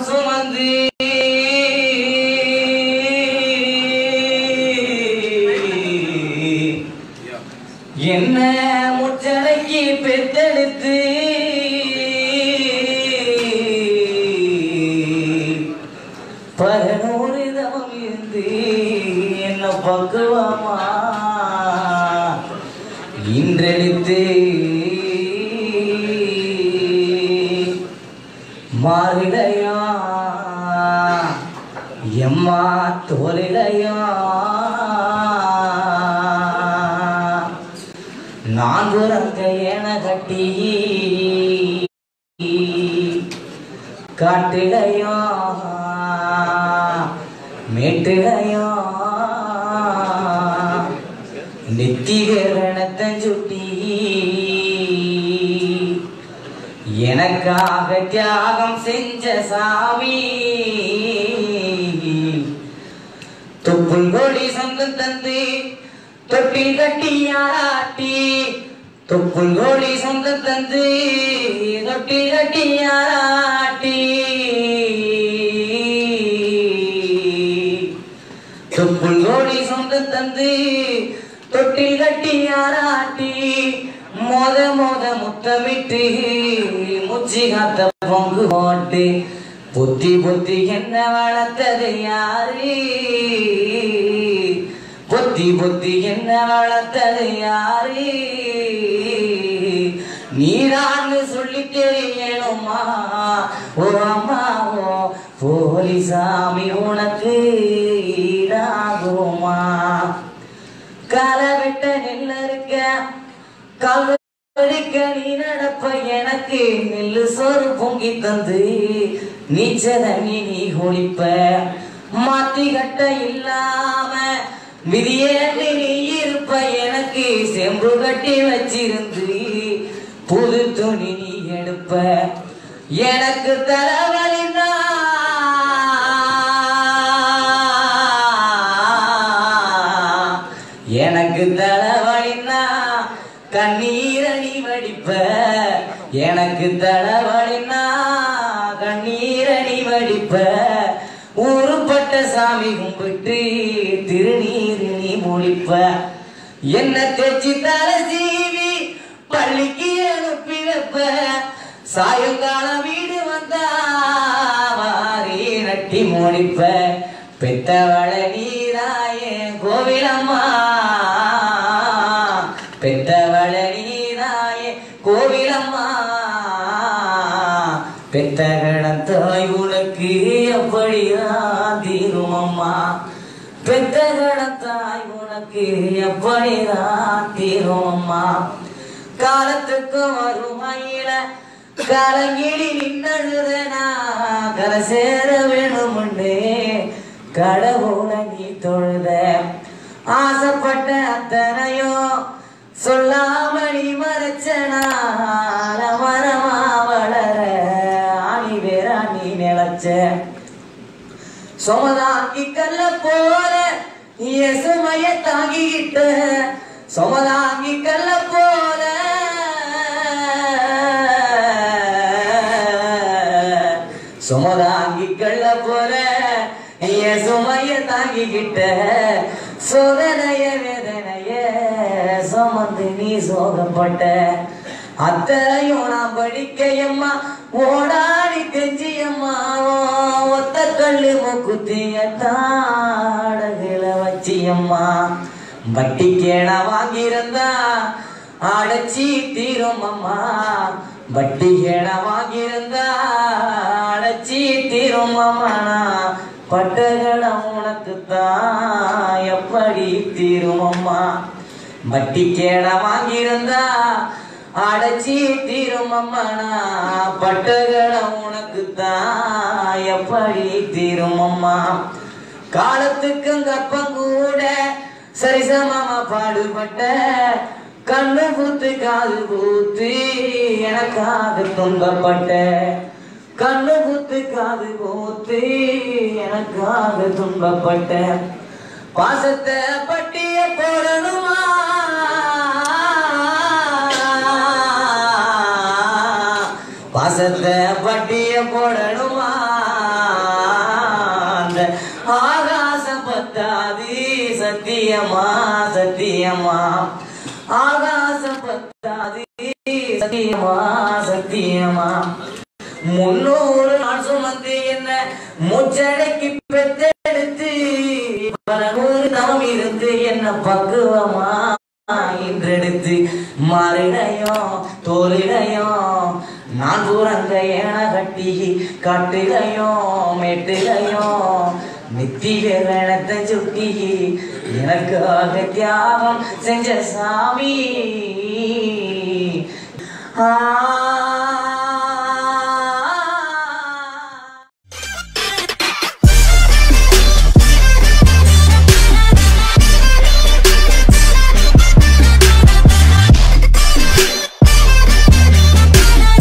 சுமந்து. என்ன முச்சடைக்கு பெத்தெடுத்து. பதினோரு தவம் இருந்து என்ன பக்குவமா? இன்றெடுத்து. மாறிடையா அம்மா தோலிடையா நான் பிறந்த என கட்டி காட்டிடையா மேட்டிடையா நெத்திகரணத்தை சுட்டி எனக்காக தியாகம் செஞ்ச சாமி. தொப்புள் கொடி தந்து தொட்டில் கட்டி ஆராட்டி தொப்புள் கொடி தந்து தொட்டில் கட்டி ஆராட்டி. தொப்புள் கோடி சொந்த தந்து தொட்டில் கட்டியாராட்டி மோத மோத முத்தமிட்டு முச்சி காத்த பொங்கு போட்டு புத்தி புத்தி என்ன வளர்த்தது யாரு? புத்தி புத்தி என்ன வளர்த்தது யாரு? நீரான்னு சொல்லி தெரியணுமா? ஓ அம்மாவோ போலிசாமி உனக்கு ஈடாகுமா? களை வெட்ட நெல் இருக்க கல்வெடுக்க நீ நடப்ப எனக்கு நெல்லு சோறு பொங்கி தந்து. நீச்சல நீ நீ குளிப்ப மாத்தி கட்ட இல்லாம விதியேந்து நீ இருப்ப எனக்கு செம்பு கட்டி வச்சிருந்து புது துணி நீ எடுப்ப. எனக்கு தலைவலினா எனக்கு தலைவலினா கண்ணீரணி வடிப்ப எனக்கு தலைவலினா வடிப்ப ஊருப்பட்ட சாமி கும்பிட்டு திருநீர் நீ முடிப்ப என்ன தேச்சி தர சீவி பள்ளிக்கு அனுப்பி வைப்ப. சாயங்காலம் வீடு வந்தா வாரி நட்டி முடிப்ப. பெத்தவள நீராயே கோவிலம்மா பெத்த தாய் உனக்கு எப்படிதான் தீருமம்மா பெத்த தாய் உனக்கு எப்படிதான் தீரும் தீருமம்மா காலத்துக்கு வறுமையில கலங்கிடி நின்னழுதனா? கரை சேர வேணுமுண்டு கடவுளை நீ தொழுத. ஆசைப்பட்ட அத்தனையோ சொல்லாம நீ மறைச்சனா? சொமதாங்கி கல்ல போல சுமைய தாங்கிக்கிட்ட சொமதாங்கி கல்ல போல சுமதாங்கி கல்ல சுமைய தாங்கிக்கிட்ட சோதனைய வேதனைய சுமந்து நீ சோகப்பட்ட அத்தனையும் நான் படிக்கையம்மா. ஓடாடி கெஞ்சியம்மா. ஒத்த கல்லு மூக்குத்திய தாடகில வச்சியம்மா. வட்டி கேடா வாங்கியிருந்தா அடைச்சி தீரும் அம்மா வட்டி கேடா வாங்கியிருந்தா அடைச்சி தீரும் அம்மா பட்டகடம் உனக்கு தான் எப்படி தீரும் அம்மா வட்டி கேடா வாங்கியிருந்தா அடைச்சி தீரும் அம்மனா பட்டகடம் உனக்கு தான் எப்படி தீரும் அம்மா காலத்துக்கும் கப்பம் கூட சரிசமமா பாடுபட்ட கண்ணு பூத்து காது பூத்து எனக்காக துன்பப்பட்ட கண்ணு பூத்து காது பூத்து எனக்காக துன்பப்பட்ட. பாசத்தை ஆகாச பத்தாதி சத்தியமா சத்தியமா. ஆகாச பத்தாதி சத்தியமா சத்தியமா. முன்னூறு நாள் சுமந்து என்ன முச்சடைக்கு பெத்தெடுத்து பல நூறு தவம் இருந்து என்ன பக்குவமா என்றெடுத்து மாறிடையும் தோலிடையும் நான் தூரங்க ஏன கட்டி கட்டிலையும் மெட்டிலையும் நெத்தியில ரணத்தை சுட்டி எனக்காக தியாகம் செஞ்ச சாமி. ஆ